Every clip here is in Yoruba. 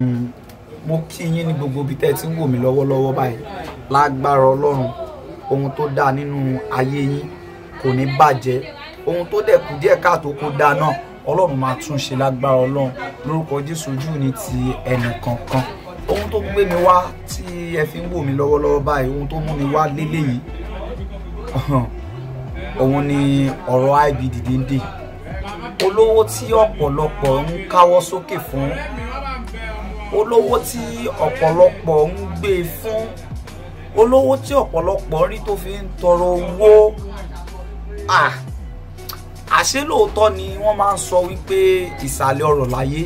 mo kí yín ní gbogbo ibi tẹ́ ẹ ti ń wò mí lọ́wọ́lọ́wọ́ báyìí. Lágbára ọlọ́run ohun tó dáa nínú ayé yín kò ní bàjẹ́. Ohun tó dẹ̀ kù díẹ̀ káàtó kó dáa náà ọlọ́run máa tún ṣe lágbára ọlọ́run. Lórúkọ jésù ojú ní ti ẹnì kankan. Ohun tó gbé mi wá tí ẹ fi ń wò mí lọ́wọ́lọ́wọ́ báyìí ohun tó mú mi wá léléyìí òun ni ọ̀rọ̀ IB Dìdéńdè olówó tí ọ̀pọ̀lọpọ̀ ń káwọ́ sókè fún olówó tí ọ̀pọ̀lọpọ̀ ń gbé fún olówó tí ọ̀pọ̀lọpọ̀ rí tó fi ń tọrọ owó. Àṣé lóòótọ́ ni wọ́n máa ń sọ wípé ìsàlẹ̀ ọ̀rọ̀ láyé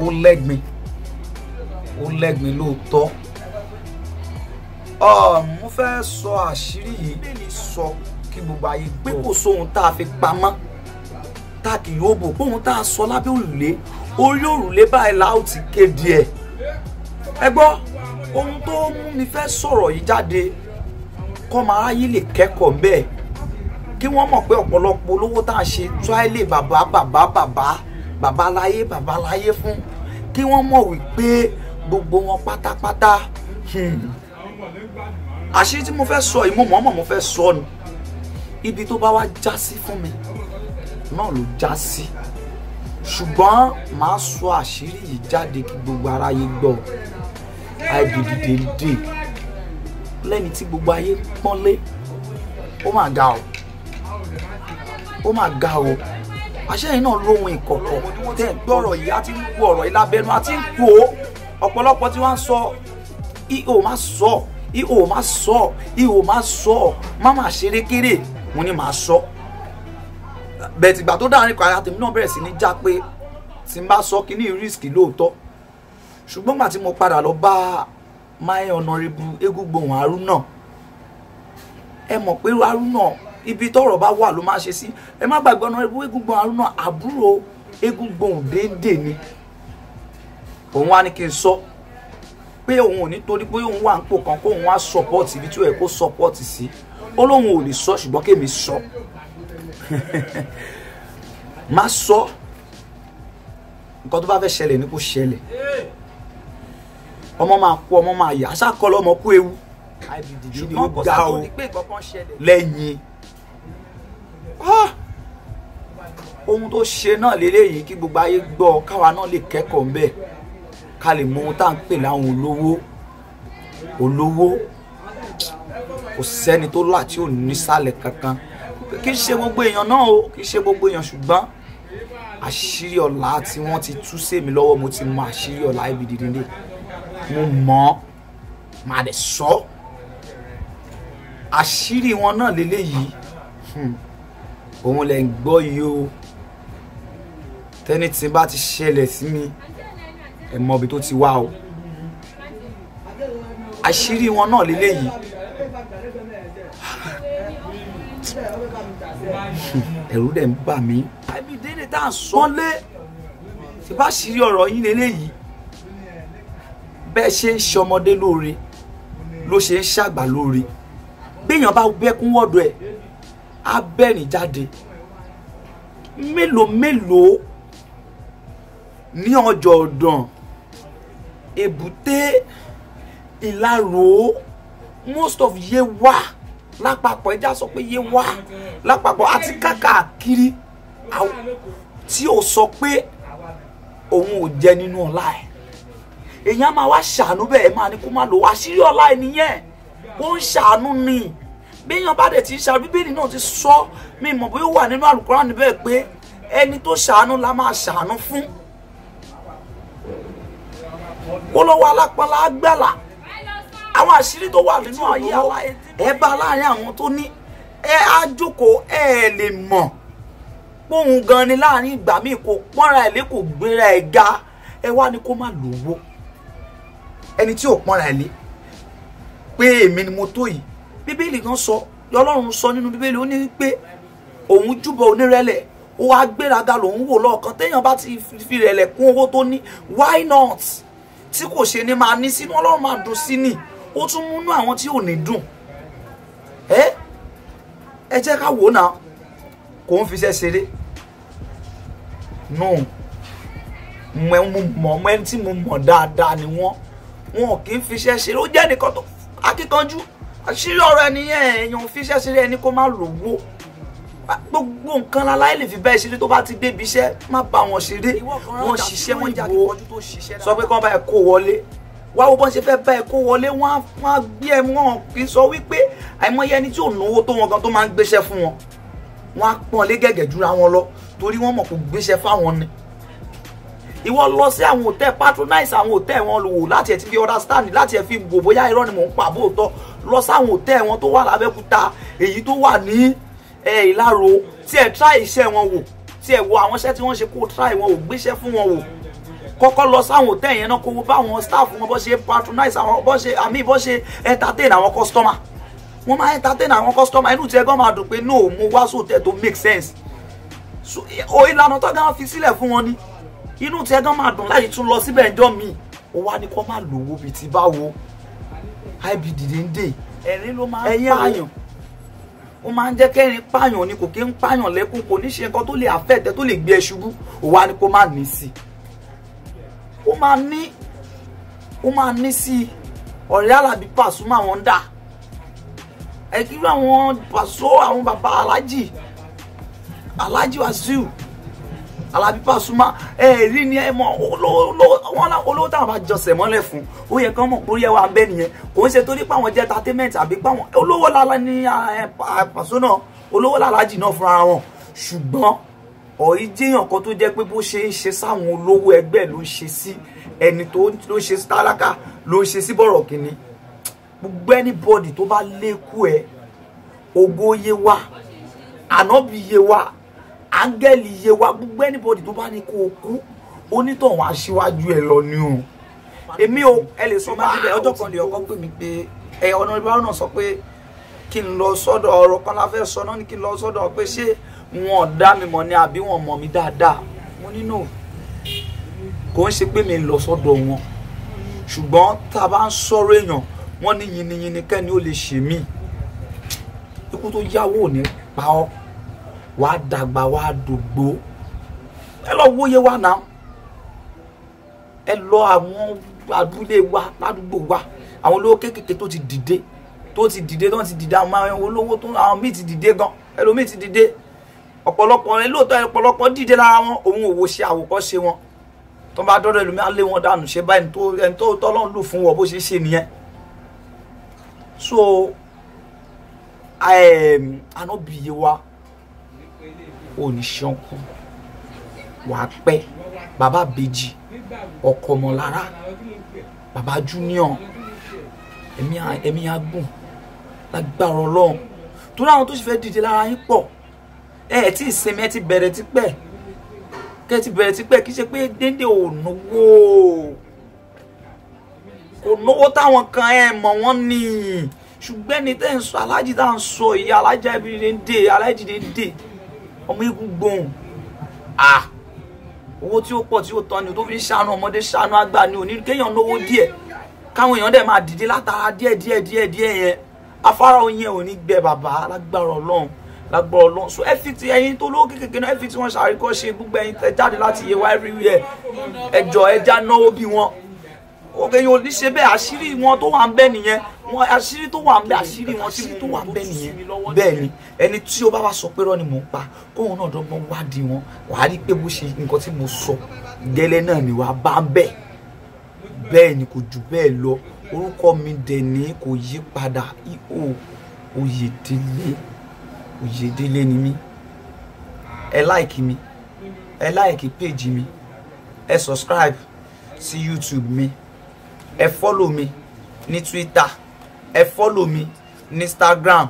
ó lẹ́gbin ó lẹ́gbin lóòótọ́. Mo fẹ́ sọ àṣírí yìí lè sọ kí gbogbo ayé gbé kò sóhun tá a fi pamọ́ tá a kì yóò bò kóhun tá a sọ lábẹ́ òrùlé orí òrùlé báyìí la ó ti kéde ẹ̀ ẹ gbọ́ ohun tó mú mi fẹ́ sọ̀rọ̀ yìí jáde kọ́mọ aráyé lè kẹ́kọ̀ọ́ bẹ́ẹ̀ kí wọ́n mọ̀ pé ọ̀pọ̀lọpọ̀ olówó tá a ṣe tíráìlì bàbá bàbá bàbá bàbá láyé fún. Kí wọ́n mọ̀ wípé gbogbo wọn pátápátá àṣírí tí mo fẹ́ sọ yìí mo mọ̀ọ́mọ̀ mo fẹ́ sọ ni. Ibi tó bá wá já sí fún mi náà ló já sí ṣùgbọ́n màá sọ àṣírí yìí jáde kí gbogbo aráyé gbọ́. IB Dìdéńdè lẹ́ni tí gbogbo ayé pọ́nlé ó mà ga o. Ó mà ga o. Àṣẹyìn náà lóhun ìkọ̀kọ̀. Tẹ́ gbọ́rọ̀ yìí á ti ń kó ọ̀rọ̀ yìí lábẹ́nu á ti ń kó ọ̀pọ̀lọpọ̀ tí wọ́n ń sọ ihò má sọ ihò má sọ ihò má sọ má má ṣeré mo ní màá sọ bẹ́ẹ̀ tìgbà tó dáhùn nípa ara tèmi náà bẹ̀rẹ̀ sí ní já pé tí n bá sọ kí ní rísìkì lóòótọ́. Ṣùgbọ́n gbà tí mo padà lọ bá my honourable Egúngbòhùn Haruna ẹ mọ̀ pé Haruna ibi tọ́rọ̀ bá wà ló máa ṣe sí. Ẹ má gbàgbé honourable Egúngbòhùn Haruna àbúrò Egúngbòhùn Déńdè ni. Òun wá ní kí n sọ pé òun ò ní torí pé òun wà ń pò kan kó òun wá support ibi tí ó yẹ kó support sí. Ó lóun ò lè sọ ṣùgbọ́n kémi sọ má sọ. Nǹkan tó bá fẹ́ ṣẹlẹ̀ ní kó ṣẹlẹ̀. Ọmọ máa kú ọmọ máa yà. Aṣákọ lọmọ kú ewu? Ṣùgbọ́n kò sáà tó ní pé nǹkan kan ṣẹlẹ̀. Lẹ́yìn. Ohun tó ṣe náà lélẹ́yìí kí gbogbo ayé gbọ́ káwa náà lè kẹ́kọ̀ọ́ ń bẹ̀. Ká lè mọ ohun tá à ń pè láwọn olówó. Olówó. Kò sẹ́ni tó là tí ò ní sálẹ̀ kankan kì í ṣe gbogbo èèyàn náà o kì í ṣe gbogbo èèyàn ṣùgbọ́n àṣírí ọ̀la tí wọ́n ti tú sèmi lọ́wọ́ mo ti mọ àṣírí ọ̀la IB Dìdéńdè mo mọ̀ ọ́ máa dẹ̀ sọ. Àṣírí wọn náà lélẹ́yìí. Òun lẹ̀ ń gbọ́ yìí o. Tẹ́ni tí bá ti ṣẹlẹ̀ sí mi ẹ̀ mọ ibi tó ti wá o. Àṣírí wọn náà lélẹ́yìí ẹ̀rù dẹ̀ ń bà mí. IB Dìdéńdè tá à ń sọ lé. Tí bá ṣírí ọ̀rọ̀ yín lélẹ́yìí bẹ́ẹ̀ ṣe ń ṣọmọdé lóore ló ṣe ń ṣàgbà lóore. Béèyàn bá bẹ́kún wọ́dọ̀ ẹ̀ á bẹ́rìn jáde. Mélòó mélòó ní ọjọ́ ọ̀dàn èbúté ìlarò most of Yewa lápapọ̀ ẹja sọ pé Yewa lápapọ̀ àti káàkiri tí ò sọ pé òun ò jẹ nínú ọlá ẹ̀. Èèyàn máa wá ṣàánú bẹ́ẹ̀ máa ní kó má lò wá sírí ọlá ẹ̀ nìyẹn. Ó ń ṣàánú ni. Béèyàn bá dẹ̀ ti ń ṣàánú bíbélì náà ti sọ mi mọ̀ bóyá ó wà nínú àlùkùránì bẹ́ẹ̀ pé ẹni tó ṣàánú la máa ṣàánú fún. Olówó alápọ̀nlá gbàlà àwọn àṣírí tó wà nínú ayé aláyé ẹ bá láàárín àwọn tó ní ẹ á jókòó ẹ lè mọ̀ póun gan ni láàárín ìgbà míì kò pọ́nra ẹ̀ lé kò gbéra ẹ̀ ga. Ẹ wá ní kó má lówó. Ẹni tí ò pọ́nra ẹ̀ lé pé èmi ni mo tó yìí. Bíbélì kan sọ ọlọ́run sọ nínú bíbélì ó ní pé òun júbọ onírẹ̀lẹ̀ ó wá gbéraga lòun wò lọ́ọ̀kan. Téèyàn bá ti fi rẹ̀lẹ̀ kún owó tó ní why not? Tí kò ṣe ni máa ní sínú ọlọ́run máa dùn sí ni ó tún múnú àwọn tí ò ní dùn. Ẹ ẹ jẹ́ ká wò ó náà kò ń fi iṣẹ́ ṣeré. No. Mọ mọ̀ ẹni tí mo mọ̀ dáadáa ni wọ́n. Wọn kì í fiṣẹ́ ṣeré. Ó jẹ́ nìkan tó akíkanjú. Àṣírí ọ̀rọ̀ ẹni yẹn èèyàn fiṣẹ́ ṣeré ẹni kó má lówó gbogbo nǹkan láláì lè fi bẹ́ẹ̀ ṣeré. Tó bá ti débi iṣẹ́ má bá wọn ṣeré. Wọ́n ṣiṣẹ́ wọ́n ìbò sọ pé kán bá ẹ kó wọlé wá wo bọ́n ṣe fẹ́ bá ẹ kó wọlé wọ́n á gbé ẹ mọ́ kì sọ wípé àìmọye ẹni tí ò náwó tó wọn gan tó máa ń gbéṣẹ́ fún wọn. Wọ́n á pọ́n lé gẹ̀gẹ̀ jura wọn lọ torí wọ́n mọ̀ kó gbéṣẹ́ fáwọn ni. Ìwọ lọ sí àwọn hòtẹ́ẹ̀ patronize àwọn hòtẹ́ẹ̀ wọn wò láti ẹ̀ ti fi understand láti ẹ̀ fi wò bóyá irọ́ ni mò ń pa bóòtọ́ lọ sáwọn hòtẹ́ẹ̀ wọn tó wà lábẹ́kúta èyí tó wà ní ìlàró tí ẹ̀ try iṣẹ́ wọn wò tí ẹ̀ wo àwọn iṣẹ́ tí wọ́n ṣe kó try wọn wò gbéṣẹ́ fún wọn wò kọ́kọ́ lọ sáwọn hòtẹ́ẹ̀ yẹn náà kó wo báwọn staff wọn bọ́ ṣe patronize àwọn bọ́ ṣe àmì bọ́ ṣe entertain àwọn customer. Wọ́n máa entertain àwọn customer. Inú tiẹ̀ gan máa dùn pé no mo wá sóòtẹ́ tó make sense. So ìlànà tó gan fi sílẹ̀ fún wọn ni. Inú tiẹ̀ gan máa dùn láti tún lọ síbẹ̀ ẹjọ́ mi. Ó wá ní kó má lówó bíi ti báwo ibd ń dè ẹ̀rín ló máa ń pààyàn. ó máa ń jẹ́ kẹ́rin pààyàn ni kò kí ń pààyàn lẹ́kùn kò ní ṣe nǹkan tó lè àfẹ́tẹ́ tó lè gbé ẹ ṣubú. Ó wá ní kó má ní sí ó máa ní ó máa ní sí ọ̀rẹ́ Alábí Pasuma wọn dà. Ẹ kí ló àwọn pàṣọ àwọn bàbá alájì alájì Wàsíù Alábí Pasuma. Ẹ rí ni ẹ mọ olówó táwọn bá jọsẹ mọ́lẹ̀ fún ó yẹ kán mọ̀ pé ó yẹ wà bẹ́ẹ̀ nìyẹn. Kò ń ṣe torí pé àwọn jẹ́ entertainment àbí pé àwọn olówó lálá ní Paso náà olówó lálájì náà fúnra wọn. Ṣùgbọ́n ọ̀rí jẹ́yàn kan tó jẹ́ pé bó ṣe ń ṣe sáwọn olówó ẹgbẹ́ ló ń ṣe sí ẹni tó ló ṣe sí tálákà ló ń ṣe sí bọ̀rọ̀ kìíní. Gbogbo anybody tó bá lékú ẹ ògo yé wa ànábì yé wa áńgẹ́lì yé wa gbogbo anybody tó bá ní kó o kú onítọ̀hún aṣíwájú ẹ lọ ni o. Èmi ò ẹ lè sọ máa débẹ̀? ọjọ́ kan lè ọkọ pè mí pé ẹ ọ̀nà ìbára náà sọ pé kí n lọ sọ́dọ̀ ọ̀rọ̀ kan la fẹ́ sọ náà ni kí n lọ sọ́dọ̀ pé ṣé wọn dá mi mọ̀ ni àbí wọn mọ̀ mi dáadáa. Mo nínú kò ń ṣe pé mi lọ sọ́dọ̀ wọn. Ṣùgbọ́n tá a bá ń sọ̀rọ̀ èèyàn wọ́n ní yinyinyin kẹ́ni ó lè ṣe mí. Ikú tó yáwó ò ní pa ọ́. Wàá dàgbà wàá dògbò. Ẹ lọ wóye wa náà. Ẹ lọ àwọn abúlé wa ládùúgbò wa àwọn olówó kéékèèké tó ti dìde tó ti dìde tó ti dìde àwọn olówó tó àwọn míì ti dìde gan ẹlòmíì ti dìde ọ̀pọ̀lọpọ̀ ẹ lóòótọ́ ọ̀pọ̀lọpọ̀ dìde lára wọn òun òwò ṣe àwòkọ́ṣe wọn. Tó bá dọ́dọ̀ ẹlòmíì á wọn dànù ṣe báyìí tó ẹni tó tọ́lọ́run lò fún wọn bó ṣe ṣe nìyẹn. So ànábìyẹ wa ò ní ṣánkú wàá pẹ́. Bàbá bèjì ọkọ ọmọlára bàbá junior ẹ̀mí agùn lágbára ọlọ́run. Torí àwọn tó sì fẹ́ dìde lára yín pọ̀ ẹ ẹ̀ tí ì sinmi ẹ ti bẹ̀rẹ̀ tipẹ́ kẹ́ ti bẹ̀rẹ̀ tipẹ́ kì í ṣe pé dédé ò náwó kò náwó táwọn kan ẹ mọ̀ wọ́n ní ṣùgbọ́n ẹni tẹ́ ń sọ alájí tá ń sọ yìí alájà ibi alájí ní dé ọmọ igun gbóhùn ah owó tí ó pọ̀ tí ó tán ni tó fi ń ṣàánú ọmọdé ṣàánú àgbà ni òní kéèyàn náwó díẹ̀. Káwọn èèyàn dẹ̀ máa dìde látara díẹ̀ díẹ̀ díẹ̀ yẹn. Afárá oyin ò ní gbẹ bàbá lágbára ọlọ́run lágbára ọlọ́run. So ẹ fi ti ẹyin tó lówó kékeré náà ẹ fi tí wọ́n ṣàríkọ́ ṣe gbogbo ẹyin tẹ jáde láti yé wa everywhere ẹjọ ẹja náwó bí wọn. Òkè yóò ní ṣe bẹ́ẹ̀ àṣírí wọn tó wà ń bẹ nìyẹn. Wọn àṣírí tó wà ń bẹ àṣírí wọn tí tó wà ń bẹ nìyẹn. Bẹ́ẹ̀ ni ẹni tí ó bá wá sọ pé rọ́ ni mò ń pa kóun náà dọ́gbọ́n wádìí wọn. Wàá rí pé bó ṣe nǹkan tí mo sọ gẹ́lẹ́ náà ni wàá bá ń bẹ̀. Bẹ́ẹ̀ ni kò jù bẹ́ẹ̀ lọ. Orúkọ mi dẹ̀ ní kò yí padà. Ihò Oyèdélé Oyèdélé ni mí. Ẹ láìkì mi. Ẹ láìkì péjì mi. Ẹ subscribe sí YouTube mi. Ẹ fọ́lò mi ní Twitter. Ẹ fọ́lò mi ní Instagram.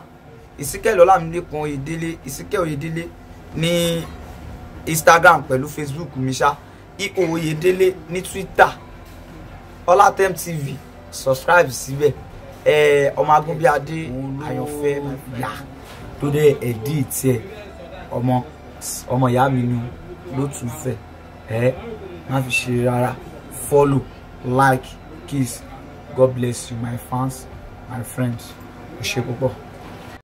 Ìsíkẹ́ Ọlámilékan Oyèdélé ìsíkẹ́ Oyèdélé ní Instagram pẹ̀lú Facebook mi ṣá. Ihò Oyèdélé ní Twitter. Ọlátẹ́m TV subscribe síbẹ̀. Ẹ ọmọ agúnbíadé àyànfẹ́ yá tó dé ẹ̀dí tiẹ̀ ọmọ ọmọ ìyá mi ni ló tún fẹ́. Ẹ má fi ṣe rárá. Follow like kiss. God bless you my fans my friends. Ẹ ṣé púpọ̀.